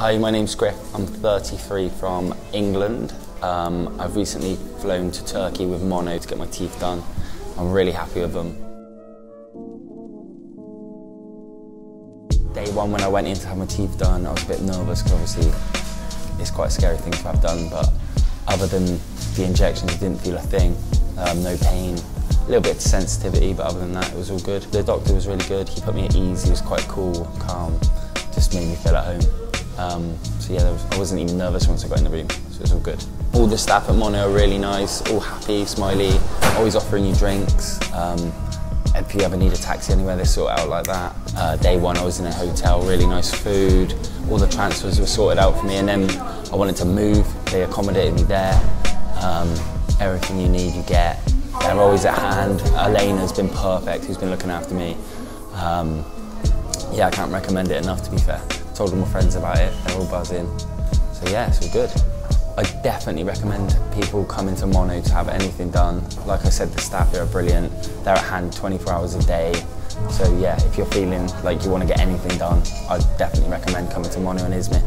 Hi, my name's Griff. I'm 33 from England. Um, I've recently flown to Turkey with Mono to get my teeth done. I'm really happy with them. Day one when I went in to have my teeth done, I was a bit nervous because obviously it's quite a scary thing to have done, but other than the injections, I didn't feel a thing. Um, no pain, a little bit of sensitivity, but other than that, it was all good. The doctor was really good. He put me at ease. He was quite cool, calm, just made me feel at home. Um, so yeah, was, I wasn't even nervous once I got in the room, so it was all good. All the staff at Mono are really nice, all happy, smiley, always offering you drinks. Um, if you ever need a taxi anywhere, they sort out like that. Uh, day one, I was in a hotel, really nice food. All the transfers were sorted out for me, and then I wanted to move. They accommodated me there. Um, everything you need, you get. They're always at hand. Elena's been perfect, who's been looking after me. Um, yeah, I can't recommend it enough, to be fair told all my friends about it, they're all buzzing. So yeah, it's all good. I definitely recommend people coming to Mono to have anything done. Like I said, the staff here are brilliant. They're at hand 24 hours a day. So yeah, if you're feeling like you want to get anything done, I'd definitely recommend coming to Mono and Izmir.